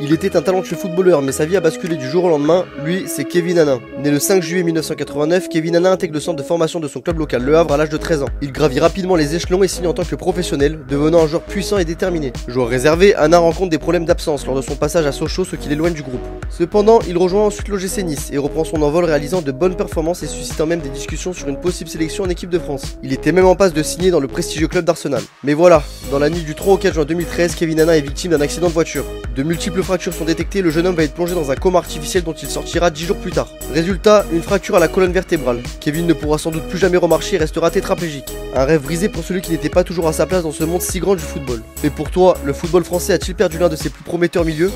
Il était un talentueux footballeur, mais sa vie a basculé du jour au lendemain. Lui, c'est Kevin Hanin. Né le 5 juillet 1989, Kevin Hanin intègre le centre de formation de son club local Le Havre à l'âge de 13 ans. Il gravit rapidement les échelons et signe en tant que professionnel, devenant un joueur puissant et déterminé. Joueur réservé, Hanin rencontre des problèmes d'absence lors de son passage à Sochaux, ce qui l'éloigne du groupe. Cependant, il rejoint ensuite l'OGC Nice et reprend son envol réalisant de bonnes performances et suscitant même des discussions sur une possible sélection en équipe de France. Il était même en passe de signer dans le prestigieux club d'Arsenal. Mais voilà, dans la nuit du 3 au 4 juin 2013, Kevin Hanin est victime d'un accident de voiture. De multiples fractures sont détectées, le jeune homme va être plongé dans un coma artificiel dont il sortira 10 jours plus tard. Résultat, une fracture à la colonne vertébrale. Kevin ne pourra sans doute plus jamais remarcher et restera tétraplégique. Un rêve brisé pour celui qui n'était pas toujours à sa place dans ce monde si grand du football. Et pour toi, le football français a-t-il perdu l'un de ses plus prometteurs milieux?